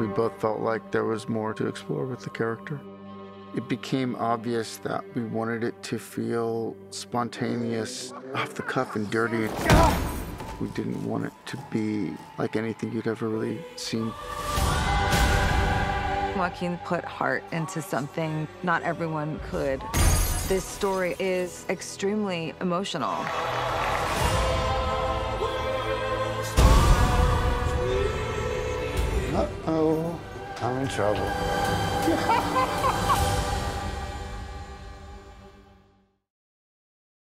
We both felt like there was more to explore with the character. It became obvious that we wanted it to feel spontaneous, off the cuff, and dirty. We didn't want it to be like anything you'd ever really seen. Joaquin put heart into something not everyone could. This story is extremely emotional. Uh-oh, I'm in trouble.